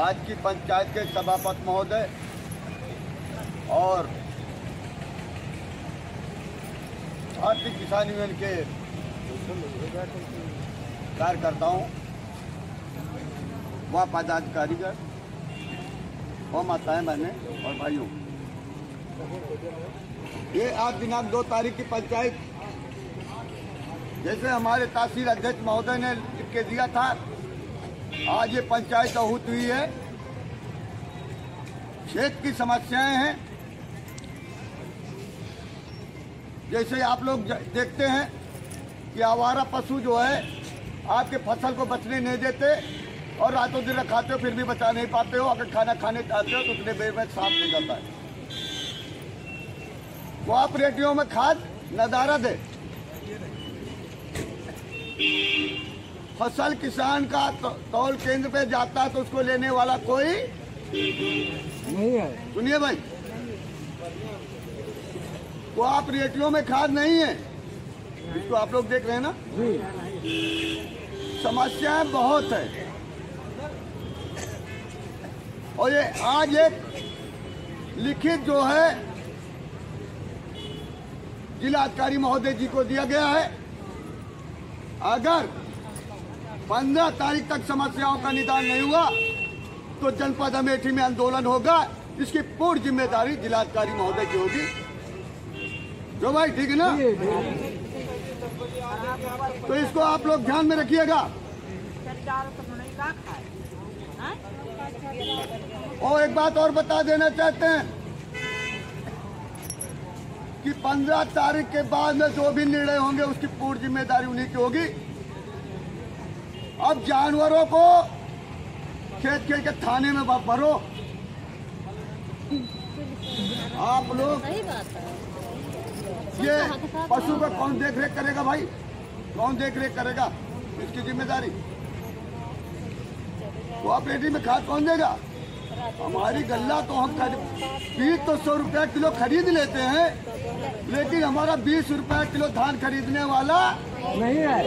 आज की पंचायत के सभापति महोदय और भारतीय किसान यूनियन के कार्यकर्ताओं व पदाधिकारीगण व माताएँ बहनें और भाइयों। ये आज दिनांक दो तारीख की पंचायत जैसे हमारे तहसील अध्यक्ष महोदय ने लिख के दिया था, आज ये पंचायत आहूत हुई है। क्षेत्र की समस्याएँ हैं। जैसे आप लोग देखते हैं कि आवारा पशु जो है, आपके फ़सल को बचने नहीं देते और रातों दिन खाते हो, फिर भी बचा नहीं पाते हो। अगर खाना खाने चाहते हो तो उतने देर में साफ़ हो जाता है। कोऑपरेटिवों में खाद नदारा दे फ़सल किसान का तो- तौल केंद्र पे जाता है तो उसको लेने वाला कोई नहीं है। सुनिए भाई। कोऑपरेटिवों में खाद नहीं है। इसको आप लोग देख रहे हैं ना? जी। समस्याएँ बहुत है। और ये आज एक लिखित जो है जिला अधिकारी महोदय जी को दिया गया है। अगर 15 तारीख तक समस्याओं का निदान नहीं हुआ तो जनपद अमेठी में आंदोलन होगा। इसकी पूर्ण ज़िम्मेदारी जिलाधिकारी महोदय की होगी। जो भाई ठीक है ना। तो इसको आप लोग ध्यान में रखिएगा। और एक बात और बता देना चाहते हैं। कि 15 तारीख के बाद में जो भी निर्णय होंगे उसकी पूर्ण ज़िम्मेदारी उन्हीं की होगी। अब जानवरों को खेत खेत के थाने में भरो। आप लोग ये पशु का कौन देख रेख करेगा भाई? कौन देख रेख करेगा? इसकी ज़िम्मेदारी। कोऑपरेटिव में खाद कौन देगा? हमारी गल्ला तो हम खरीद, बीस तो सौ रुपया किलो खरीद लेते हैं, लेकिन हमारा बीस रुपया किलो धान खरीदने वाला नहीं है।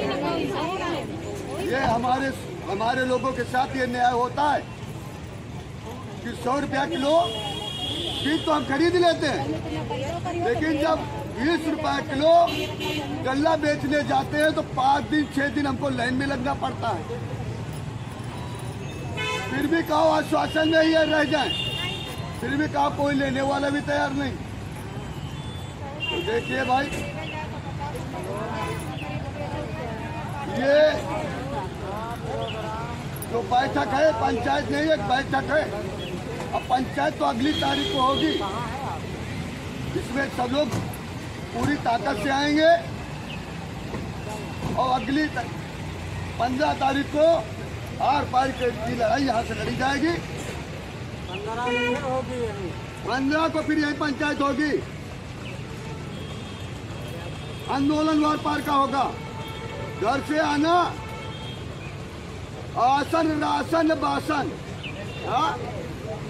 ये हमारे हमारे लोगों के साथ ये न्याय होता है कि सौ रुपया किलो बीज तो हम खरीद लेते हैं, लेकिन जब बीस रुपया किलो गल्ला बेचने जाते हैं तो पाँच दिन, छह दिन हमको लाइन में लगना पड़ता है। फिर भी कहो, आश्वासन में ही, रह जाए। फिर भी कहा, कोई लेने वाला भी तैयार नहीं। तो देखिए भाई, ये जो बैठक है, पंचायत नहीं, एक बैठक है। अब पंचायत तो अगली तारीख को होगी। इसमें सब लोग पूरी ताकत से आएँगे। और अगली पंद्रह तारीख को आर पार के लड़ाई यहाँ से लड़ी जाएगी। पंद्रह को फिर यही पंचायत होगी। आंदोलन वार पार का होगा। घर से आना। आसन राशन बासन। हाँ?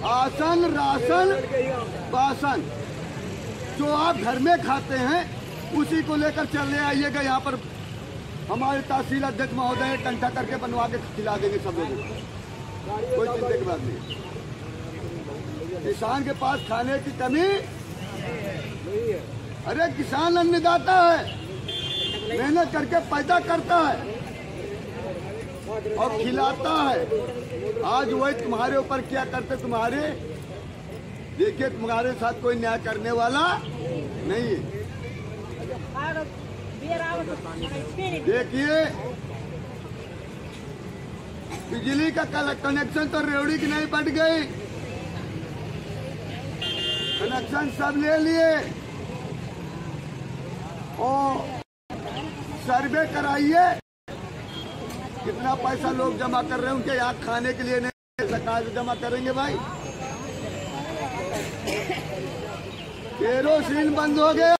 आसन राशन बासन। जो आप घर में खाते हैं उसी को लेकर चलने आइएगा यहाँ पर। हमारे तहसील अध्यक्ष महोदय कंठा करके बनवा के खिला देंगे सब लोगों को। कोई चिंता की बात नहीं। किसान के पास खाने की कमी? अरे, किसान अन्नदाता है। मेहनत करके पैदा करता है। और खिलाता है। आज वही तुम्हारे ऊपर क्या करते तुम्हारे? देखिए, तुम्हारे साथ कोई न्याय करने वाला नहीं है। देखिए। बिजली का कनेक्शन तो रेवड़ी की नहीं बढ़ गई। कनेक्शन सब ले लिए। और सर्वे कराइए। कितना पैसा लोग जमा कर रहे हैं उनके यहाँ खाने के लिए नहीं सरकार से जमा करेंगे भाई? केरोसिन बंद हो गया।